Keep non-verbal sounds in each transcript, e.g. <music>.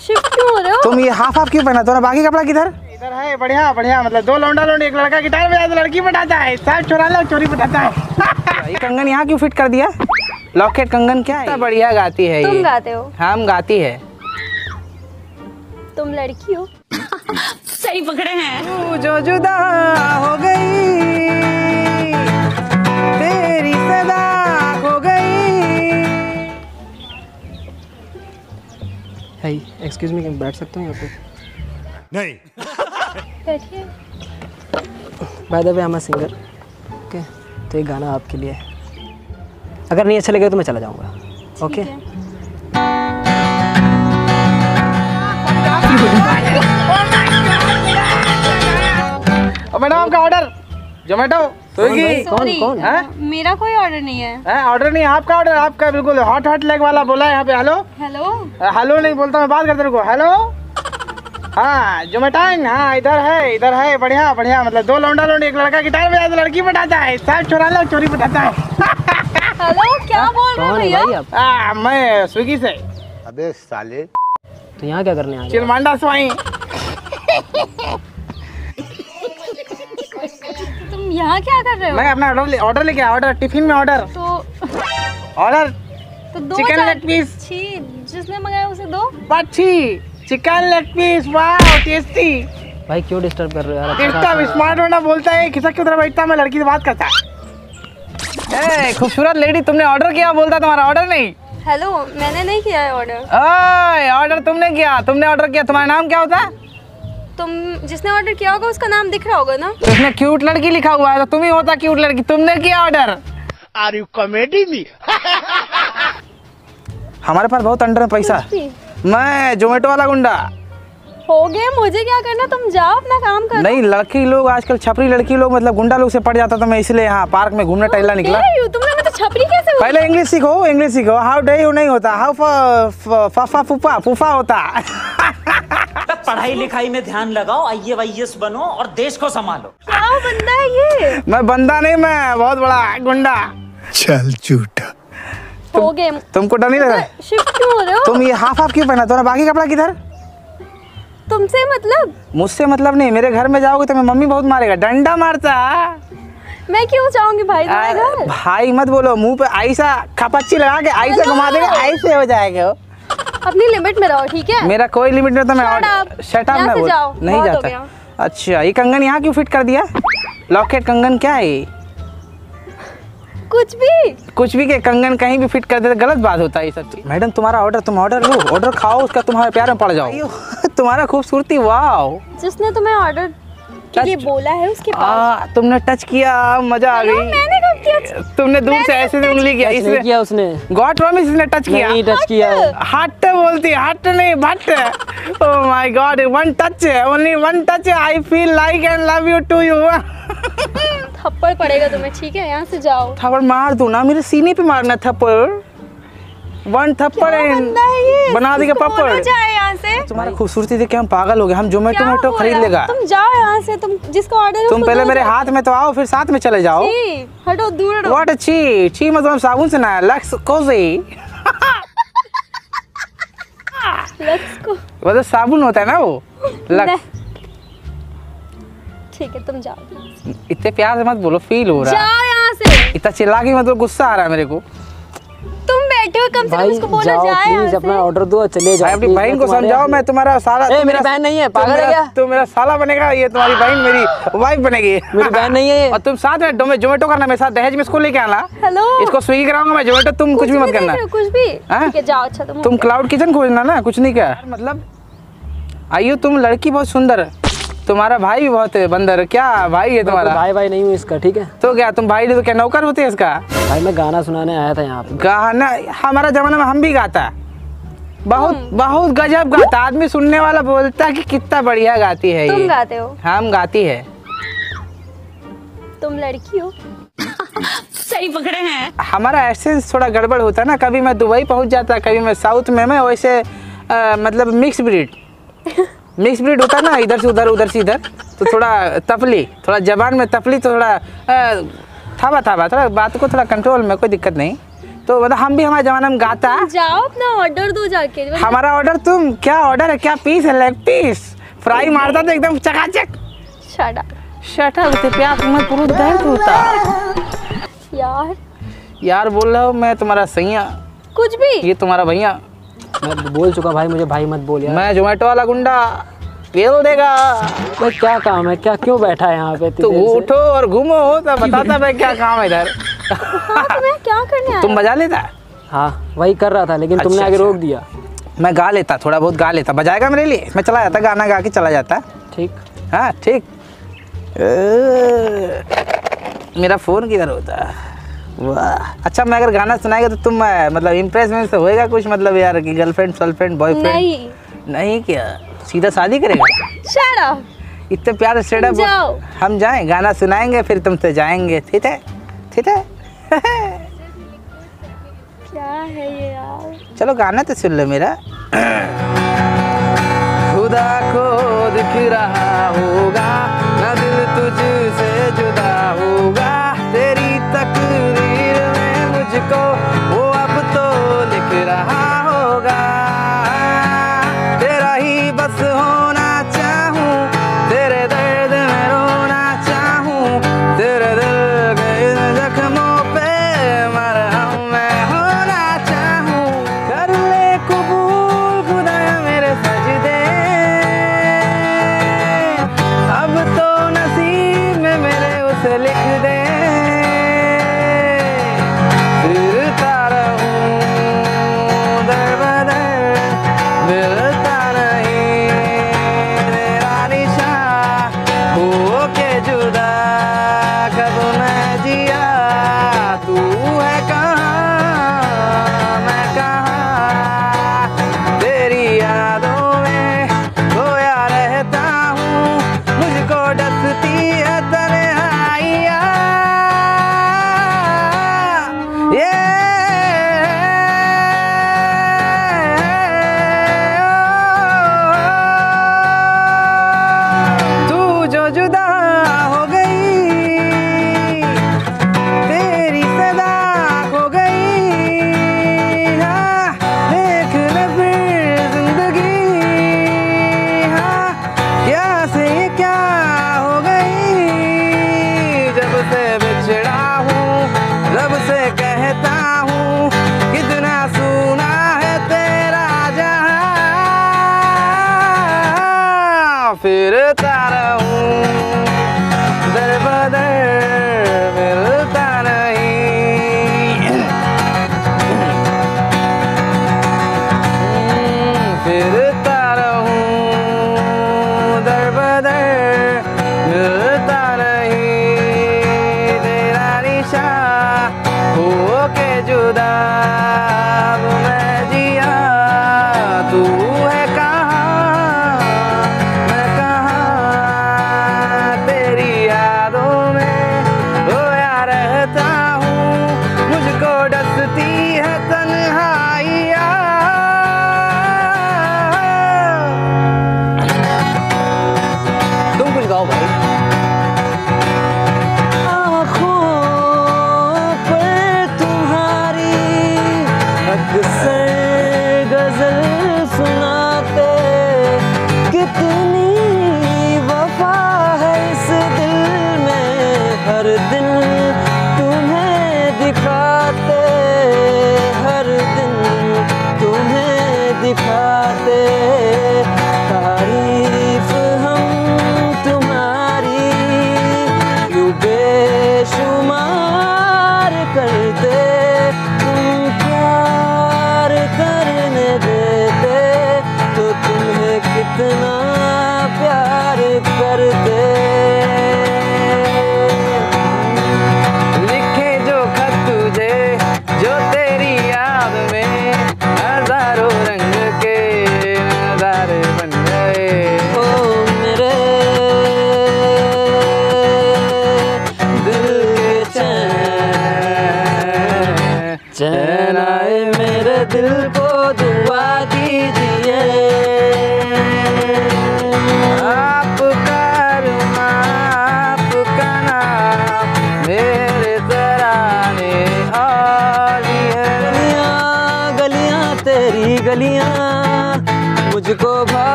Shift क्यों हो रहे हो? तुम ये हाफ़ हाफ़ क्यों पहना? तुम्हारा बाकी कपड़ा किधर? इधर है बढ़िया बढ़िया। मतलब दो लौंडा लौंडी एक लड़का गिटार बजाता लड़की बजाता है। सब चुरा लो चोरी बजाता है। ये कंगन यहाँ क्यों फिट कर दिया? लॉकेट कंगन क्या है? बढ़िया गाती है तुम गाते हो। हम गाती है। तुम लड़की हो। तू जो जुदा हो गई। एक्सक्यूज मी बैठ सकता हूँ यहाँ पे? बैठिए। By the way I am singer okay तो ये गाना आपके लिए है। अगर नहीं अच्छा लगेगा तो मैं चला जाऊँगा ओके मैडम आपका ऑर्डर। जोमेटो स्विगी कौन कौन हैं? मेरा कोई ऑर्डर नहीं है। है ऑर्डर नहीं आपका ऑर्डर आपका बिल्कुल हॉट हॉट लेग वाला बोला है यहाँ पे हेलो हेलो हेलो नहीं बोलता मैं बात करते रुको हेलो हाँ जोमेटाइन हाँ इधर है इधर है बढ़िया बढ़िया मतलब दो लौंडा लौंडी एक लड़का गिटार बजाता लड़की बजाता है सब चुरा लो चोरी बजाता है। हेलो क्या बोल रहे हो भैया? मैं स्विगी से। अबे साले। तो यहाँ क्या करने आए चिलमांडा स्वाई। यहाँ क्या कर रहे हो? मैं अपना ऑर्डर ऑर्डर लेके आया ऑर्डर टिफ़िन में ऑर्डर तो ऑर्डर तो दो Chicken चार- leg piece. छी जिसने मंगाया उसे दो। पक्षी। चिकन लेग पीस वाह टेस्टी भाई क्यों डिस्टर्ब कर रहे हो यार? अच्छा इतना स्मार्ट होना बोलता है खिसक की तरह बैठता मैं लड़की से बात करता है। ए खूबसूरत लेडी तुमने ऑर्डर किया बोलता तुम्हारा ऑर्डर नहीं? हेलो मैंने नहीं किया है ऑर्डर ओए ऑर्डर तुमने किया तुमने ऑर्डर किया तुम्हारा नाम क्या होता है? तुम जिसने ऑर्डर किया होगा उसका नाम दिख रहा होगा ना? तो इसमें क्यूट लड़की लिखा हुआ है तो तुम ही होता क्यूट लड़की तुमने किया order are you comedy me हमारे पास बहुत अंडर है पैसा। मैं जोमेटो वाला गुंडा। हो गया मुझे क्या करना तुम जाओ अपना काम करो। नहीं लड़की लोग आजकल छपरी लड़की लोग मतलब गुंडा लोग से पड़ जाता था मैं इसलिए यहाँ पार्क में घूमने टहलना निकला तुमने मुझे छपरी कैसे? पहले इंग्लिश सीखो इंग्लिश सीखो। हाउ डे यू नहीं होता। हाउ फफा फूफा फूफा होता। <laughs> पढ़ाई लिखाई में ध्यान लगाओ आई ए बनो और देश को संभालो। क्या बंदा है ये। मैं बंदा नहीं मैं बहुत बड़ा गुंडा। चल हो गए। तुमको डर नहीं लग? रहा है? शिफ्ट क्यों हो रहे हो? तुम ये हाफ़ हाफ़ क्यों पहना? तुम्हारा बाकी कपड़ा किधर? तुमसे मतलब? मुझसे मतलब नहीं मेरे घर में जाओगे तो मैं मम्मी बहुत मारेगा डंडा मारता। मैं क्यों जाऊँगी भाई तुम्हारे आ, घर? भाई मत बोलो मुँह पे ऐसा खपच्ची लगा के ऐसे घुमा देगा ऐसे हो जाएगा। अपनी लिमिट में रहो ठीक है? मेरा कोई लिमिट नहीं Shut मैं. शट अप मैं जाओ, नहीं जाता। अच्छा ये कंगन यहाँ क्यों फिट कर दिया? लॉकेट कंगन क्या है? कुछ भी। कुछ भी के कंगन कहीं भी फिट कर दे तो गलत बात होता है ये सब। मैडम तुम्हारा ऑर्डर तुम ऑर्डर लो। ऑर्डर खाओ उसका तुम्हारे प्यार में पड़ जाओ। तुम्हारा खूबसूरती वाओ जिसने तुम्हें ऑर्डर के लिए बोला है उसके पास। आ, तुमने टच किया मज़ा आ गई। मैंने तुमने दूर से ऐसे से उंगली किया इसने किया उसने। गॉड प्रॉमिस इसने टच किया। नहीं टच किया। है हट बोलती हट नहीं but oh my god one touch only one touch I feel like and love you to you थप्पड़ पड़ेगा तुम्हें ठीक है? यहाँ से जाओ। थप्पड़ मार दूँ ना मेरे सीने पे मारना थप्पड़। वन थप्पड़ बना देगा पापड़। तुम्हारी खूबसूरती देख के हम पागल हो गए हम जोमेटो मेटो खरीद लेगा। तुम जाओ यहाँ से तुम जिसका ऑर्डर तुम पहले मेरे हाथ में तो आओ फिर साथ में चले जाओ। हटो दूर हटो। व्हाट छी छी मतलब साबुन से ना लक्स कोजी तो साबुन होता है ना वो लक्स ठीक है तुम जाओ। इतने प्यार से मत बोलो फील हो रहा है। इतना चिल्ला के मतलब गुस्सा आ रहा है मेरे को। बैठे हो कम से कम उसको बोला जाए प्लीज़ अपना ऑर्डर दो चले जाओ अपनी बहन को समझाओ मैं तुम्हारा साला ए, तुम मेरी मेरा- बहन नहीं है, पागल है क्या? तुम मेरा साला बनेगा ये तुम्हारी बहन <laughs> मेरी वाइफ बनेगी। मेरी बहन नहीं है और तुम साथ में डोमे जोमेटो करना मेरे साथ दहेज में इसको लेके आना। हेलो? इसको स्विगी कराऊँगा मैं जोमेटो तुम कुछ भी मत करना। कुछ भी। हाँ? ठीक है जाओ अच्छा तुम तुम क्लाउड किचन खोजना ना कुछ नहीं क्या? मतलब आइयो तुम लड़की बहुत सुंदर है। तुम्हारा भाई भी बहुत है बंदर क्या भाई है तुम्हारा? भाई भाई नहीं हूँ इसका ठीक है? तो क्या तुम भाई तो क्या नौकर होते हैं इसका? भाई मैं गाना सुनाने आया था यहाँ पे। गाना हमारा जमाना में हम भी गाता है। बहुत बहुत गजब गाता आदमी सुनने वाला बोलता है कि कितना बढ़िया गाती है तुम ये गाते हो? हम गाती है। तुम लड़की हो? सही पकड़े हैं। हमारा एसेंस थोड़ा गड़बड़ होता है ना कभी मैं दुबई पहुँच जाता कभी मैं साउथ में मैं वैसे अ, मतलब मिक्स ब्रीड <laughs> मिक्स ब्रीड होता ना इधर से उधर उधर से इधर तो थोड़ा तपली थोड़ा जबान में तपली तो थोड़ा थावा थावा थोड़ा बात को थोड़ा कंट्रोल में कोई दिक्कत नहीं। तो मतलब हम भी हमारे जमाने में गाता। जाओ अपना ऑर्डर दो जाके। हमारा ऑर्डर तुम क्या ऑर्डर है क्या पीस है लेग पीस फ्राई मारता तो एकदम चकाचक। शट शट अप प्यास में पूरा दर्द होता। यार। यार बोल रहा हूँ मैं तुम्हारा सैया। कुछ भी। ये तुम्हारा भैया। मैं बोल चुका भाई मुझे भाई मत बोल यार। मैं जोमेटो वाला गुंडा पेल देगा। भाई क्या काम है? क्या क्यों बैठा है यहाँ पे तो? उठो और घूमो तो बताता मैं क्या काम है इधर। हाँ तुम्हें क्या करने आया? तुम बजा लेता? हाँ वही कर रहा था लेकिन तुमने अच्छा, आगे अच्छा। रोक दिया। मैं गा लेता थोड़ा बहुत गा लेता। बजाएगा मेरे लिए? मैं चला जाता गाना गा के चला जाता। ठीक। हाँ ठीक। मेरा फ़ोन किधर होता? वाह। अच्छा मैं अगर गाना सुनाएगा तो तुम मतलब इम्प्रेस में से होएगा कुछ मतलब यार कि गर्लफ्रेंड गर्लफ्रेंड बॉयफ्रेंड नहीं। नहीं क्या? सीधा शादी करेगा? शट अप इतने प्यार से। हम जाएँ गाना सुनाएँगे फिर तुमसे जाएँगे। ठीक है? ठीक है? क्या है ये यार? चलो गाना तो सुन लो मेरा। खुदा को दिख रहा होगा ना दिल तुझसे जुदा लिख दे फिरता रहूँ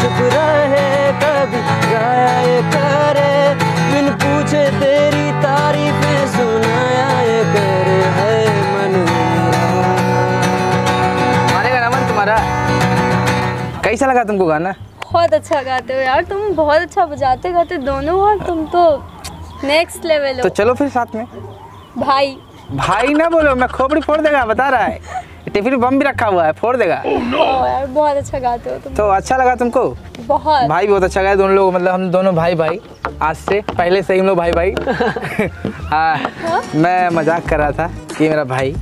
चुप रहे कभी गाया ये करे। बिन पूछे तेरी तारीफें सुनाया ये करे है मन। मानेगा ना मन तुम्हारा। कैसा लगा तुमको गाना? बहुत अच्छा गाते हो यार तुम बहुत अच्छा बजाते गाते दोनों और तुम तो नेक्स्ट लेवल हो। तो चलो फिर साथ में। भाई। भाई ना बोलो मैं खोपड़ी फोड़ देगा बता रहा है। टिफ़िन बम भी रखा हुआ है फोड़ देगा। Oh, ओ यार बहुत अच्छा गाते हो तुम तो अच्छा लगा तुमको? बहुत। भाई बहुत अच्छा गाया दोनों लोग मतलब हम दोनों भाई भाई। आज से पहले से ही हम लोग भाई भाई। <laughs> हाँ मैं मज़ाक कर रहा था ये मेरा भाई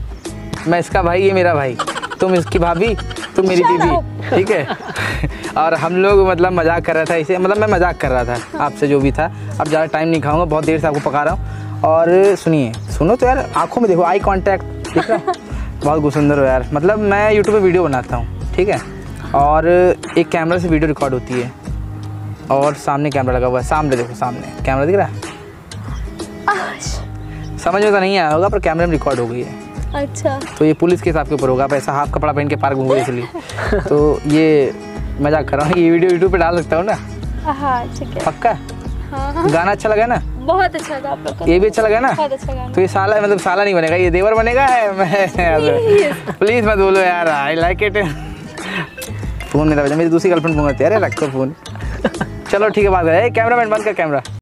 मैं इसका भाई ये मेरा भाई। तुम इसकी भाभी तुम मेरी बीबी ठीक है? <laughs> और हम लोग मतलब मज़ाक कर रहा था इसे मतलब मैं मज़ाक कर रहा था आपसे जो भी था। अब ज़्यादा टाइम नहीं खाऊँगा बहुत देर से आपको पका रहा हूँ। और सुनिए सुनो तो यार आँखों में देखो आई कांटेक्ट ठीक है? <laughs> बहुत गुड सुंदर हो यार। मतलब मैं यूट्यूब पे वीडियो बनाता हूँ ठीक है? और एक कैमरा से वीडियो रिकॉर्ड होती है। और सामने कैमरा लगा हुआ है सामने देखो सामने। कैमरा दिख रहा है? समझ में तो नहीं आया होगा पर कैमरे में रिकॉर्ड हो गई है। अच्छा। तो ये पुलिस के हिसाब के ऊपर होगा आप ऐसा हाफ़ कपड़ा पहन के पार्क घूमोगे इसलिए। तो ये मज़ाक कर रहा हूँ ये वीडियो यूट्यूब पे डाल सकता हूँ ना? हाँ ठीक है। पक्का? हाँ। गाना अच्छा लगा ना? बहुत अच्छा था आप लोग ये भी अच्छा लगा ना? बहुत अच्छा गाना। तो ये साला मतलब साला नहीं बनेगा ये देवर बनेगा है? <laughs> मैं प्लीज़ मत बोलो यार आई लाइक इट फ़ोन मेरा बजा मेरी दूसरी गर्लफ्रेंड फ़ोन करती है अरे रखो फ़ोन। चलो ठीक है बात है। कैमरा मैन बंद कर कैमरा।